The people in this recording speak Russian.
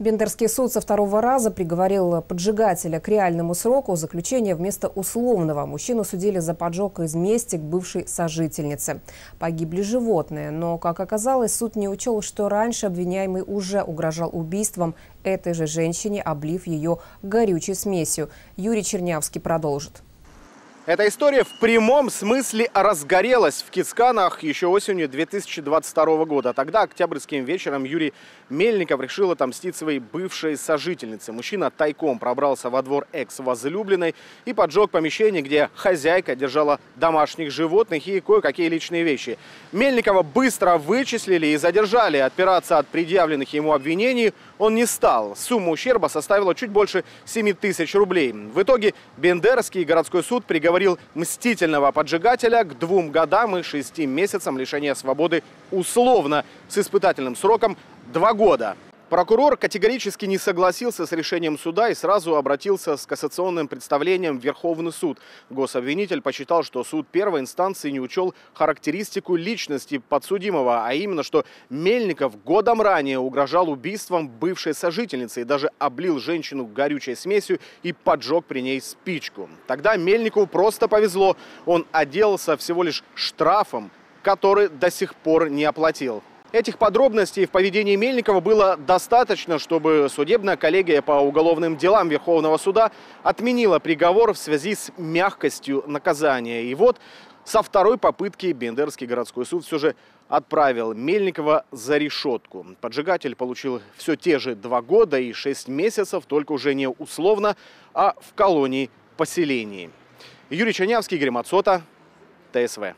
Бендерский суд со второго раза приговорил поджигателя к реальному сроку заключения вместо условного. Мужчину судили за поджог из мести к бывшей сожительнице. Погибли животные, но, как оказалось, суд не учел, что раньше обвиняемый уже угрожал убийством этой же женщине, облив ее горючей смесью. Юрий Чернявский продолжит. Эта история в прямом смысле разгорелась в Кицканах еще осенью 2022 года. Тогда октябрьским вечером Юрий Мельников решил отомстить своей бывшей сожительнице. Мужчина тайком пробрался во двор экс-возлюбленной и поджег помещение, где хозяйка держала домашних животных и кое-какие личные вещи. Мельникова быстро вычислили и задержали. Отпираться от предъявленных ему обвинений он не стал. Сумма ущерба составила чуть больше 7 тысяч рублей. В итоге Бендерский городской суд приговорил мстительного поджигателя к двум годам и шести месяцам лишения свободы условно с испытательным сроком два года. Прокурор категорически не согласился с решением суда и сразу обратился с кассационным представлением в Верховный суд. Гособвинитель посчитал, что суд первой инстанции не учел характеристику личности подсудимого, а именно, что Мельников годом ранее угрожал убийством бывшей сожительницы и даже облил женщину горючей смесью и поджег при ней спичку. Тогда Мельникову просто повезло. Он отделался всего лишь штрафом, который до сих пор не оплатил. Этих подробностей в поведении Мельникова было достаточно, чтобы судебная коллегия по уголовным делам Верховного суда отменила приговор в связи с мягкостью наказания. И вот со второй попытки Бендерский городской суд все же отправил Мельникова за решетку. Поджигатель получил все те же два года и шесть месяцев, только уже не условно, а в колонии поселении. Юрий Чанявский, Игорь Мацота, ТСВ.